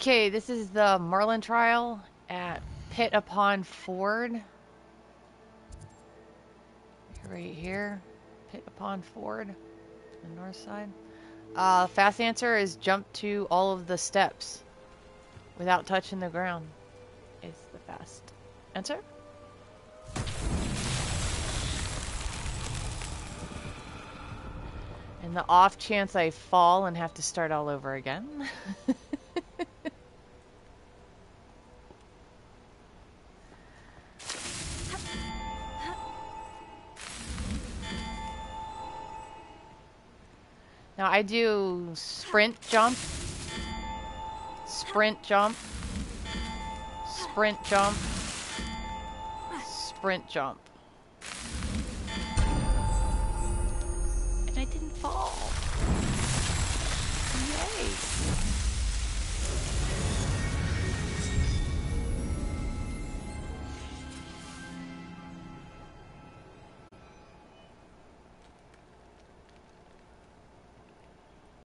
Okay, this is the Merlin trial at Pitt-Upon-Ford. Right here, Pitt-Upon-Ford, the north side. Uh, fast answer is jump to all of the steps without touching the ground. Is the fast answer. And the off chance I fall and have to start all over again. now I do sprint jump, sprint jump, sprint jump, sprint jump. And I didn't fall. Yay.